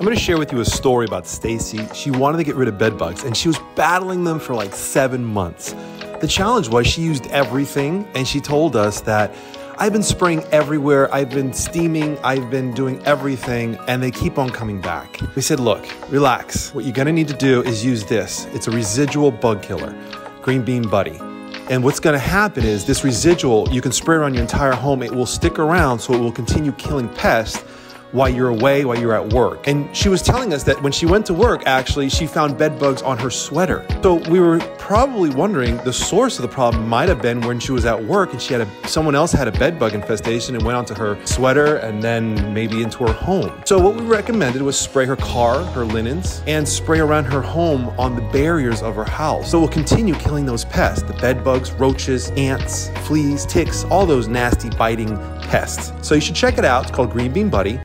I'm going to share with you a story about Stacy. She wanted to get rid of bed bugs and she was battling them for like 7 months. The challenge was she used everything and she told us that I've been spraying everywhere, I've been steaming, I've been doing everything and they keep on coming back. We said, "Look, relax. What you're going to need to do is use this. It's a residual bug killer, Green Bean Buddy." And what's going to happen is this residual, you can spray around your entire home. It will stick around so it will continue killing pests while you're away, while you're at work. And she was telling us that when she went to work, actually, she found bed bugs on her sweater. So we were probably wondering the source of the problem might have been when she was at work and she had a, someone else had a bed bug infestation and went onto her sweater and then maybe into her home. So what we recommended was spray her car, her linens, and spray around her home on the barriers of her house. So we'll continue killing those pests, the bed bugs, roaches, ants, fleas, ticks, all those nasty biting pests. So you should check it out. It's called Green Bean Buddy.